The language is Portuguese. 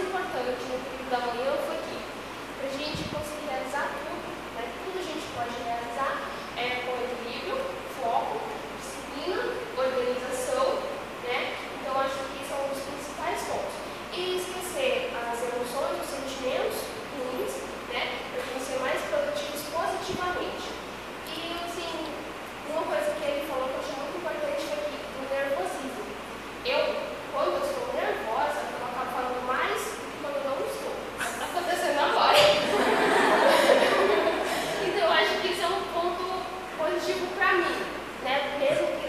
importante período da manhã positivo para mim, né? Mesmo